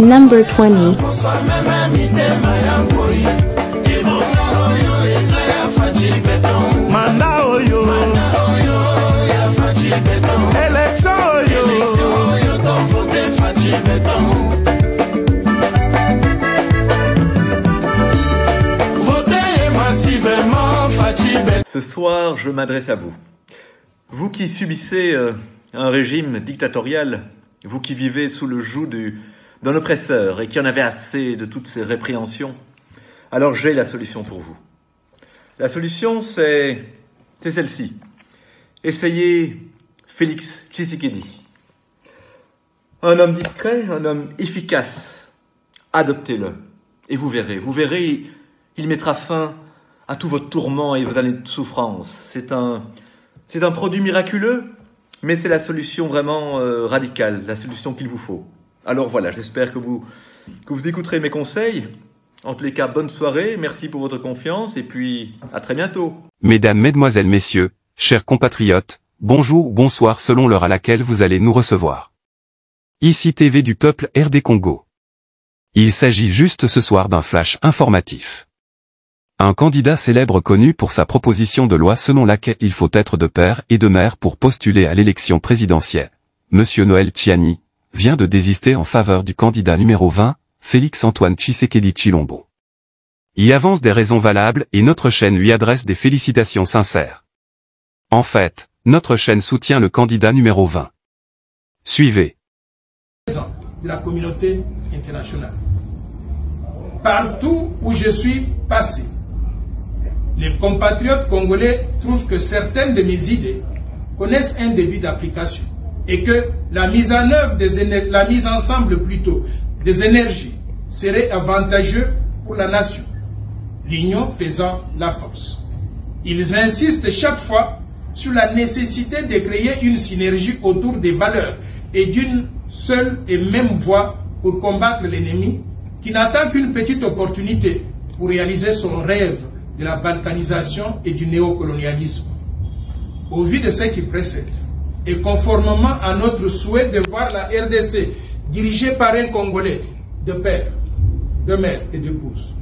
Number 20. manda oyo élection oyo Votez massivement Fachi Beton. Ce soir, je m'adresse à vous. Vous qui subissez euh, un régime dictatorial, vous qui vivez sous le joug du- d'un oppresseur et qui en avez assez de toutes ces répréhensions, alors j'ai la solution pour vous. La solution, c'est c'est celle-ci. Essayez Félix Tshisekedi. Un homme discret, un homme efficace. Adoptez-le. Et vous verrez, vous verrez, il mettra fin à tous vos tourments et vos années de souffrance. C'est un, c'est un produit miraculeux, mais c'est la solution vraiment euh, radicale, la solution qu'il vous faut. Alors voilà, j'espère que vous, que vous écouterez mes conseils. En tous les cas, bonne soirée, merci pour votre confiance et puis à très bientôt. Mesdames, Mesdemoiselles, Messieurs, chers compatriotes, bonjour ou bonsoir selon l'heure à laquelle vous allez nous recevoir. Ici TV du peuple RD Congo. Il s'agit juste ce soir d'un flash informatif. Un candidat célèbre connu pour sa proposition de loi selon laquelle il faut être de père et de mère pour postuler à l'élection présidentielle, Monsieur Noël Chiani, vient de désister en faveur du candidat numéro 20, Félix-Antoine Tshisekedi Chilombo. Il avance des raisons valables et notre chaîne lui adresse des félicitations sincères. En fait, notre chaîne soutient le candidat numéro 20. Suivez. Partout où je suis passé, les compatriotes congolais trouvent que certaines de mes idées connaissent un début d'application et que la mise en œuvre des la mise ensemble plutôt des énergies serait avantageeux pour la nation, l'union faisant la force. Ils insistent chaque fois sur la nécessité de créer une synergie autour des valeurs et d'une seule et même voie pour combattre l'ennemi qui n'attend qu'une petite opportunité pour réaliser son rêve de la balkanisation et du néocolonialisme. Au vu de ce qui précède, et conformément à notre souhait de voir la RDC dirigée par un Congolais de père, de mère et d'épouse,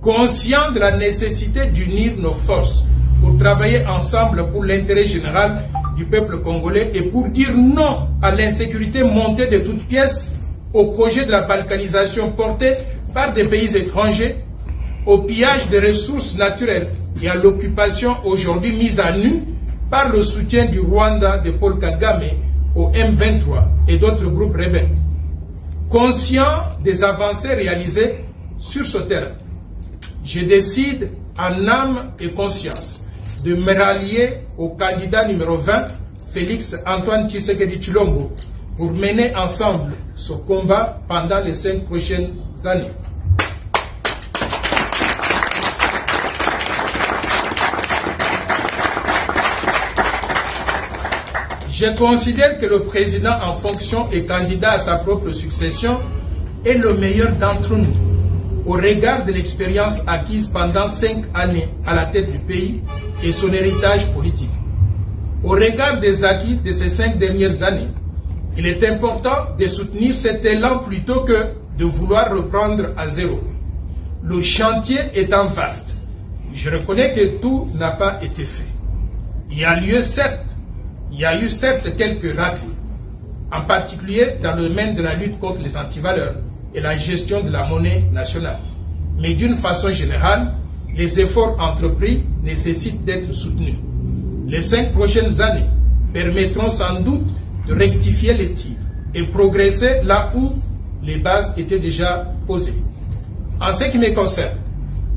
conscient de la nécessité d'unir nos forces pour travailler ensemble pour l'intérêt général du peuple congolais et pour dire non à l'insécurité montée de toutes pièces, au projet de la balkanisation porté par des pays étrangers, au pillage des ressources naturelles et à l'occupation aujourd'hui mise à nu par le soutien du Rwanda de Paul Kagame au M23 et d'autres groupes rebelles. Conscient des avancées réalisées sur ce terrain, je décide en âme et conscience de me rallier au candidat numéro 20, Félix Antoine Tshisekedi Chilombo, pour mener ensemble ce combat pendant les cinq prochaines années. Je considère que le président en fonction et candidat à sa propre succession est le meilleur d'entre nous au regard de l'expérience acquise pendant cinq années à la tête du pays et son héritage politique. Au regard des acquis de ces cinq dernières années, il est important de soutenir cet élan plutôt que de vouloir reprendre à zéro. Le chantier étant vaste, je reconnais que tout n'a pas été fait. Il y a lieu, certes, il y a eu certes quelques ratés, en particulier dans le domaine de la lutte contre les antivaleurs et la gestion de la monnaie nationale. Mais d'une façon générale, les efforts entrepris nécessitent d'être soutenus. Les cinq prochaines années permettront sans doute de rectifier les tirs et progresser là où les bases étaient déjà posées. En ce qui me concerne,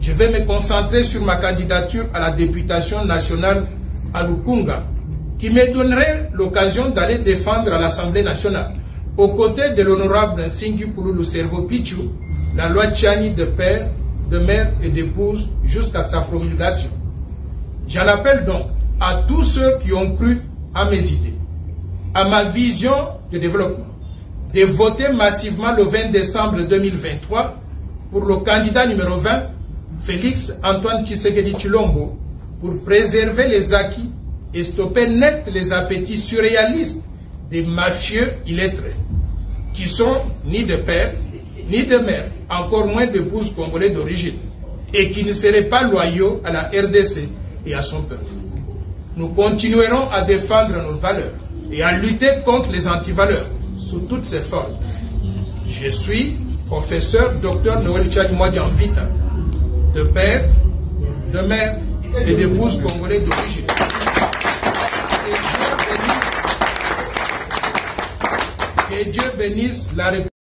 je vais me concentrer sur ma candidature à la députation nationale à Lukunga, qui me donnerait l'occasion d'aller défendre à l'Assemblée nationale, aux côtés de l'honorable Nsingi Pululu Servo Pichu, la loi Tchani de père, de mère et d'épouse jusqu'à sa promulgation. J'en appelle donc à tous ceux qui ont cru à mes idées, à ma vision de développement, de voter massivement le 20 décembre 2023 pour le candidat numéro 20, Félix Antoine Tshisekedi Chilombo, pour préserver les acquis et stopper net les appétits surréalistes des mafieux illettrés, qui sont ni de père, ni de mère, encore moins d'épouses congolais d'origine, et qui ne seraient pas loyaux à la RDC et à son peuple. Nous continuerons à défendre nos valeurs et à lutter contre les antivaleurs sous toutes ses formes. Je suis professeur Dr Noël Tchad Vita, de père, de mère et d'épouse congolais d'origine. Dieu bénisse la République.